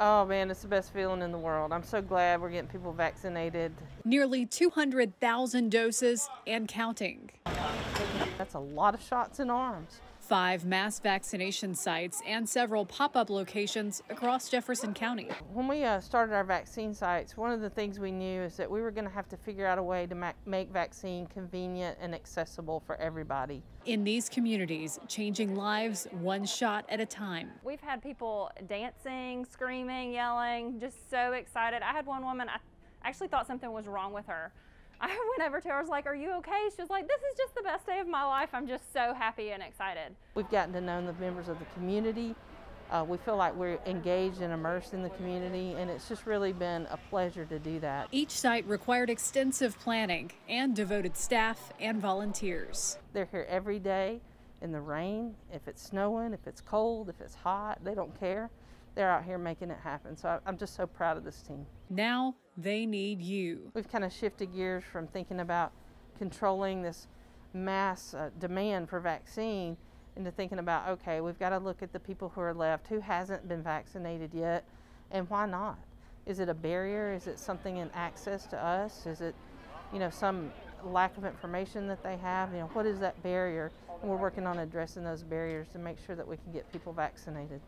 Oh man, it's the best feeling in the world. I'm so glad we're getting people vaccinated. Nearly 200,000 doses and counting. That's a lot of shots in arms. Five mass vaccination sites and several pop up locations across Jefferson County. When we uh, started our vaccine sites, one of the things we knew is that we were going to have to figure out a way to ma- make vaccine convenient and accessible for everybody. In these communities, changing lives one shot at a time. We've had people dancing, screaming, yelling, just so excited. I had one woman, I actually thought something was wrong with her. I went over to her, I was like, Are you okay? She was like, This is just the best day of my life. I'm just so happy and excited. We've gotten to know the members of the community. Uh, we feel like we're engaged and immersed in the community, and it's just really been a pleasure to do that. Each site required extensive planning and devoted staff and volunteers. They're here every day in the rain, if it's snowing, if it's cold, if it's hot, they don't care. They're out here making it happen. So I'm just so proud of this team. Now they need you. We've kind of shifted gears from thinking about controlling this mass uh, demand for vaccine into thinking about okay, we've got to look at the people who are left who hasn't been vaccinated yet, and why not? Is it a barrier? Is it something in access to us? Is it, you know, some lack of information that they have? You know, what is that barrier? And we're working on addressing those barriers to make sure that we can get people vaccinated.